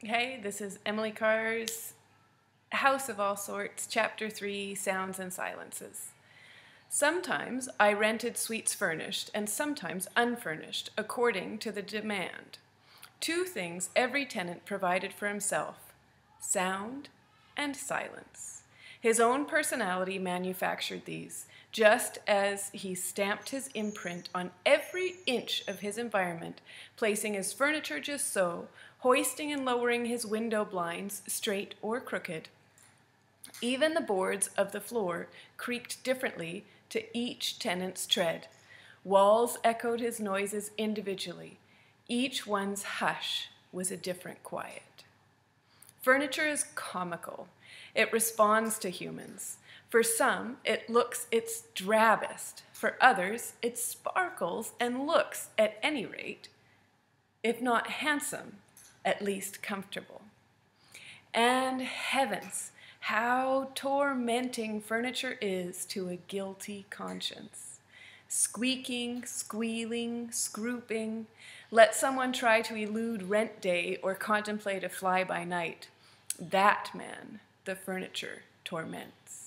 Hey, this is Emily Carr's House of All Sorts, Chapter 3 Sounds and Silences. Sometimes I rented suites furnished and sometimes unfurnished, according to the demand. Two things every tenant provided for himself sound and silence. His own personality manufactured these, just as he stamped his imprint on every inch of his environment, placing his furniture just so, hoisting and lowering his window blinds, straight or crooked. Even the boards of the floor creaked differently to each tenant's tread. Walls echoed his noises individually. Each one's hush was a different quiet. Furniture is comical. It responds to humans. For some, it looks its drabbest. For others, it sparkles and looks, at any rate, if not handsome, at least comfortable. And heavens, how tormenting furniture is to a guilty conscience. Squeaking, squealing, scrooping. Let someone try to elude rent day or contemplate a fly by night. That man the furniture torments.